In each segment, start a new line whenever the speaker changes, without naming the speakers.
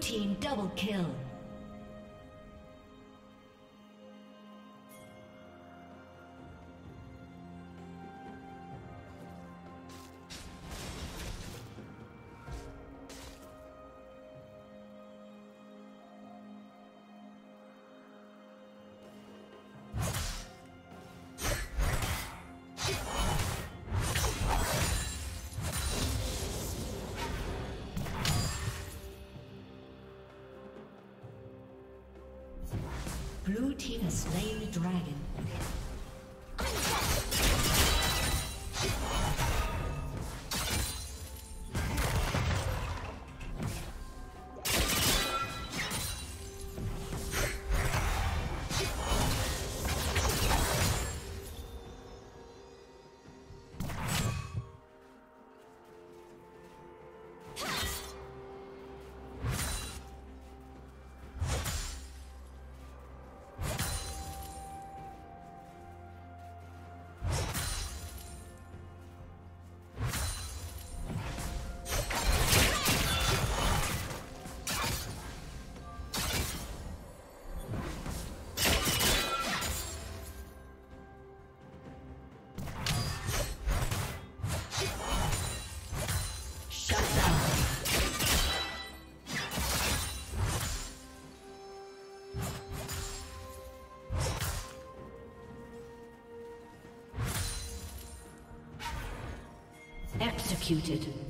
team double kill. Executed.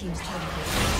team's turret.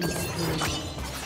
Killing spree.